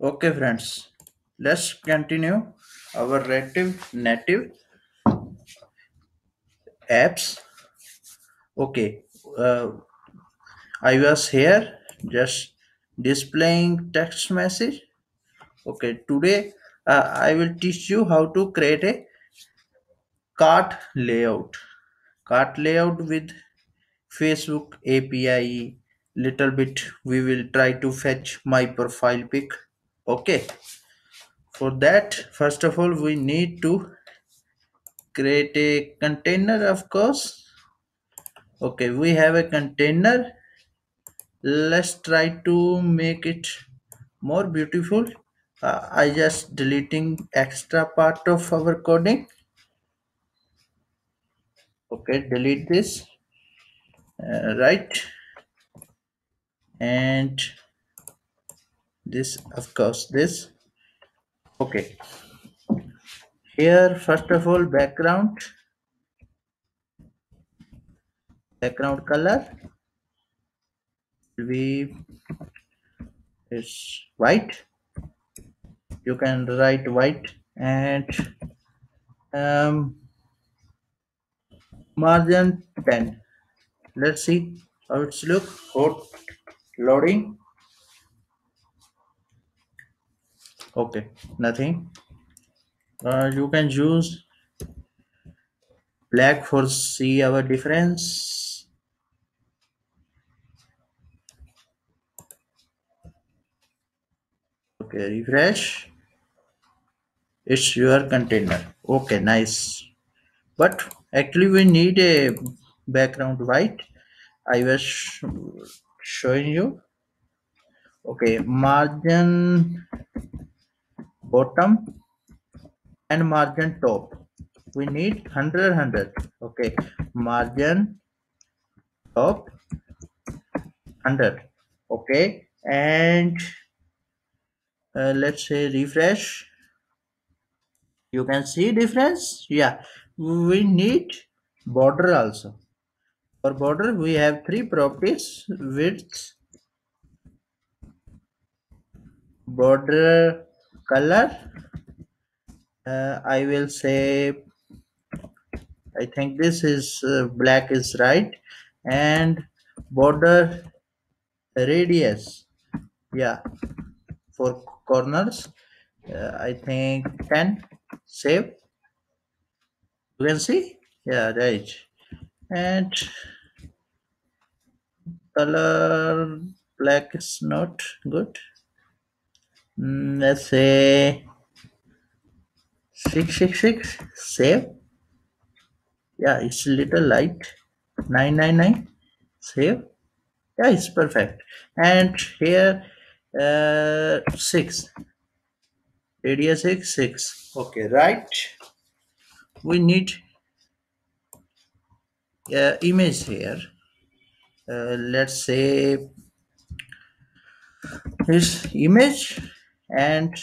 Okay, friends, let's continue our native native apps. Okay, uh, I was here just displaying text message. Okay, today uh, I will teach you how to create a card layout. Card layout with Facebook API. Little bit we will try to fetch my profile pic. Okay, for that, first of all, we need to create a container of course. Okay we have a container. Let's try to make it more beautiful. Uh, i just deleting extra part of our coding. Okay delete this. Uh, right. And this of course this. Okay. Here first of all background. Background color will be is white. You can write white and um, margin 10 let's see how it's look. Code loading okay nothing. Uh, you can use black for see our difference. Okay refresh. It's your container. Okay nice. But actually we need a background white. I was sh- showing you. Okay margin bottom and margin top. We need 100 100 okay. Margin top 100 okay. And uh, let's say refresh. You can see difference? Yeah. We need border also. For border we have three properties width border color. Uh, i will say i think this is uh, black is right. And border radius yeah for corners. Uh, i think 10 save. You can see? Yeah right. And color black is not good Mm, let's say 666 save. Yeah it's a little light. 999 save. Yeah it's perfect. And here uh 6 radius 6 6 okay right. We need uh, image here. Uh, let's say this image and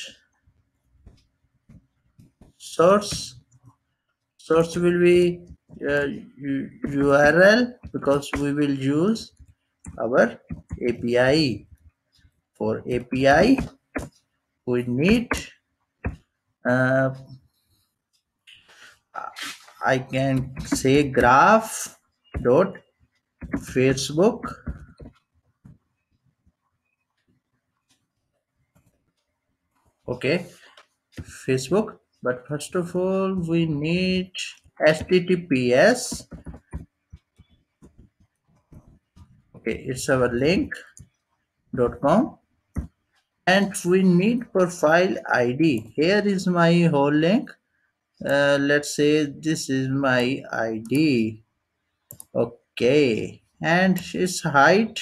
source source will be uh, url because we will use our api for api we need uh, i can say graph dot facebook okay. Facebook. But first of all we need https okay it's our link dot com. And we need profile id here is my whole link. Uh, let's say this is my id okay. And its height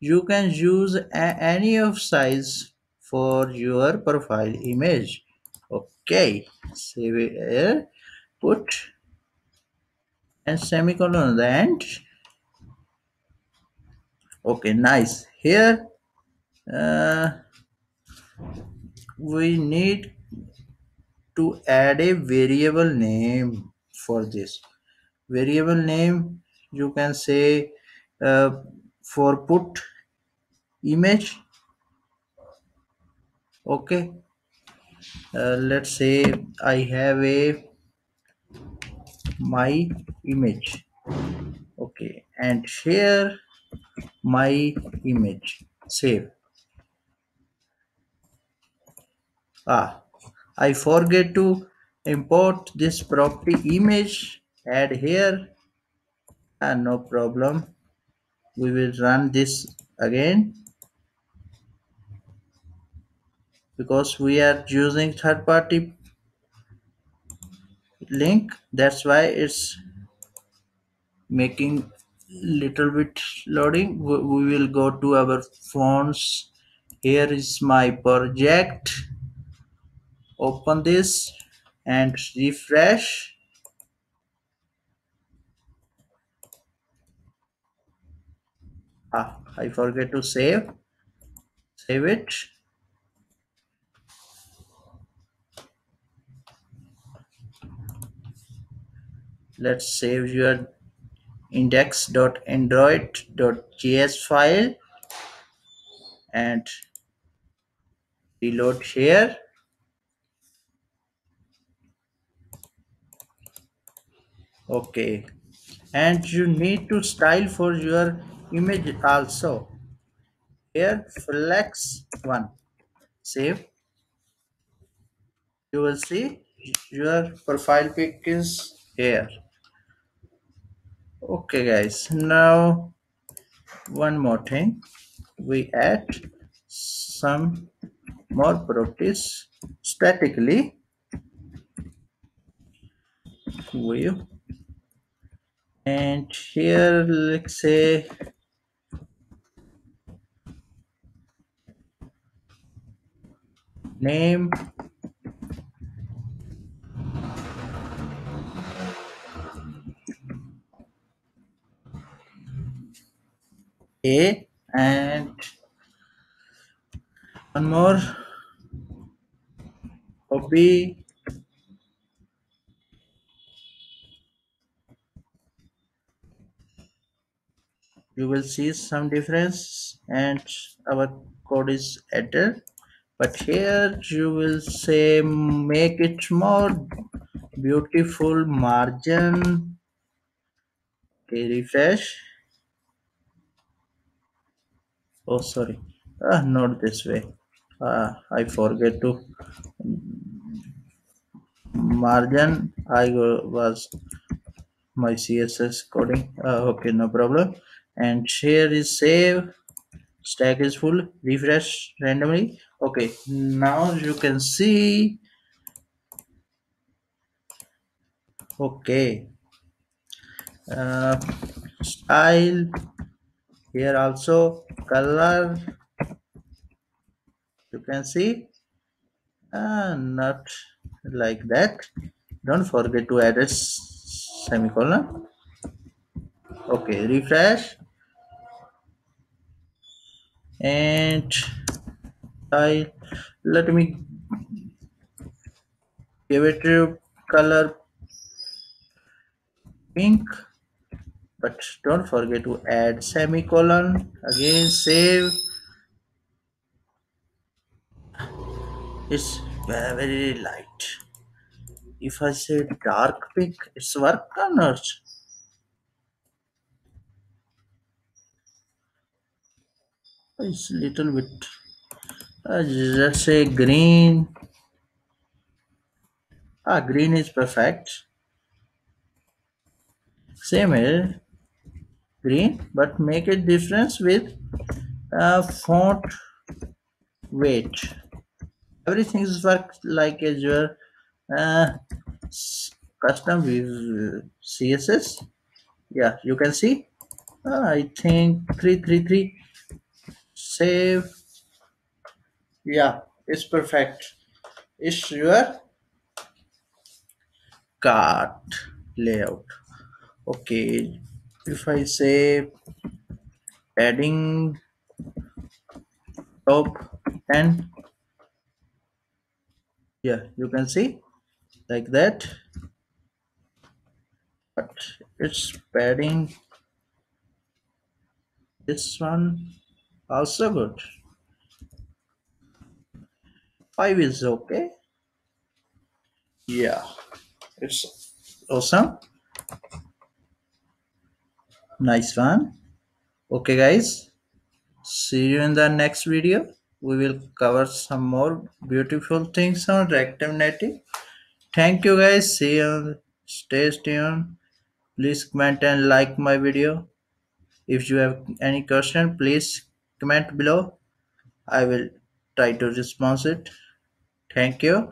you can use any of size for your profile image. Okay save it here. Put and semicolon end. Okay nice. Here uh, we need to add a variable name for this. Variable name you can say uh, for put image okay. Uh, let's say i have a my image. Okay. And share my image. Save. Ah i forget to import this property image. Add here. And no problem. We will run this again because we are using third party link. That's why it's making little bit loading. We will go to our fonts. Here is my project. Open this and refresh. Ah i forget to save. Save it let's save your index.android.js file and reload here. Okay. And you need to style for your image also. Here flex one. Save. You will see your profile pic is here okay guys now one more thing. We add some more properties statically. View and here let's say name a and one more. Hobby you will see some difference and our code is added. But here you will say make it more beautiful margin. Okay refresh oh sorry. Ah not this way. Ah i forget to. Margin i wa- was my css coding. Uh, okay no problem. And here is save. Stack is full. Refresh randomly. Okay now you can see. Okay. Uh, style here also color you can see uh, not like that. Don't forget to add a semicolon. Okay refresh. And I let me give it a color pink but don't forget to add semicolon. Again save. It's very, very light. If I say dark pink it's work or not? It's little bit let's say green. Ah green is perfect. Same here green but make a difference with uh, font weight. Everything is work like as your uh, custom with css yeah you can see. Uh, i think 333 save. Yeah it's perfect. It's your card layout. Okay if i say adding top 10 yeah you can see like that but it's padding this one also good 5 is okay. Yeah, it's awesome. Nice one. Okay, guys. See you in the next video. We will cover some more beautiful things on React Native. Thank you, guys. See you. Stay tuned. Please comment and like my video. If you have any question, please comment below. I will try to respond it. Thank you.